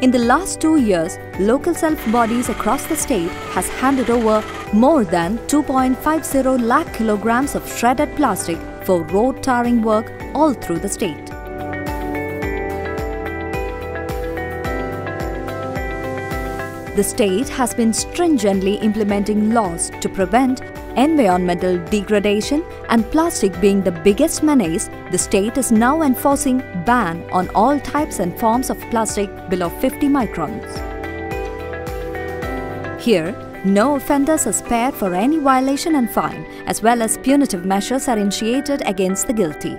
In the last two years, local self bodies across the state has handed over more than 2.50 lakh kilograms of shredded plastic for road tarring work all through the state. The state has been stringently implementing laws to prevent environmental degradation and plastic being the biggest menace, the state is now enforcing ban on all types and forms of plastic below 50 microns. Here, no offenders are spared for any violation and fine, as well as punitive measures are initiated against the guilty.